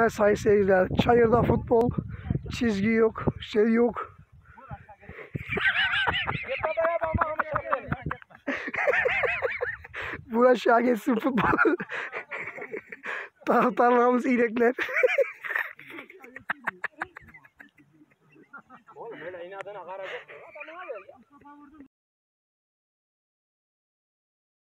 Evet sayın seyirciler. Çayırda futbol çizgi yok. Şey yok. Buna şah geçsin futbol. Taraftarlarımız inekler. Oğlum öyle inadına karacak. Adamı al ya.